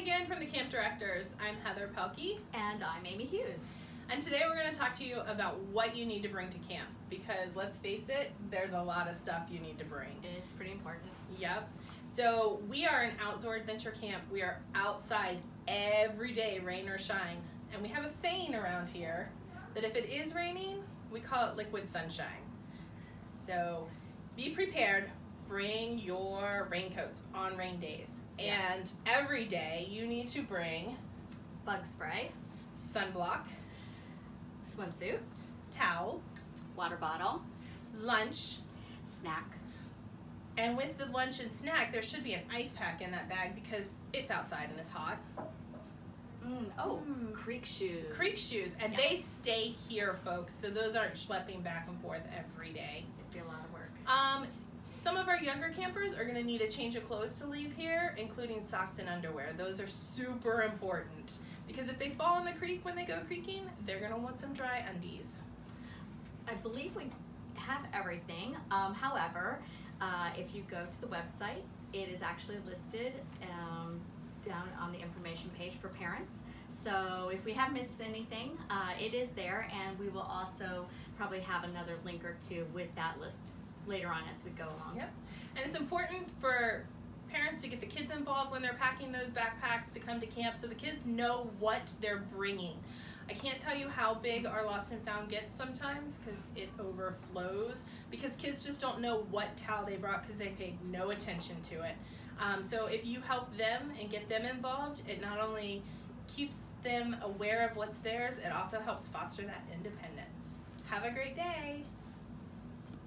again from the Camp Directors. I'm Heather Pelkey. And I'm Amy Hughes. And today we're going to talk to you about what you need to bring to camp because let's face it, there's a lot of stuff you need to bring. It's pretty important. Yep. So we are an outdoor adventure camp. We are outside every day, rain or shine. And we have a saying around here that if it is raining, we call it liquid sunshine. So be prepared, bring your raincoats on rain days. Yes. And every day you need to bring Bug spray, sunblock, swimsuit, towel, water bottle, lunch, snack. and with the lunch and snack, there should be an ice pack in that bag because it's outside and it's hot. mm, oh, Mm. creek shoes. Creek shoes, and they stay here, folks, so those aren't schlepping back and forth every day. It'd be a lot of work. Um, some of our younger campers are gonna need a change of clothes to leave here, including socks and underwear. Those are super important because if they fall in the creek when they go creaking, they're gonna want some dry undies. I believe we have everything. Um, however, uh, if you go to the website, it is actually listed um, down on the information page for parents. So if we have missed anything, uh, it is there, and we will also probably have another link or two with that list later on as we go along. Yep. And it's important for parents to get the kids involved when they're packing those backpacks to come to camp so the kids know what they're bringing. I can't tell you how big our lost and found gets sometimes because it overflows because kids just don't know what towel they brought because they paid no attention to it. Um, so if you help them and get them involved, it not only keeps them aware of what's theirs, it also helps foster that independence. Have a great day.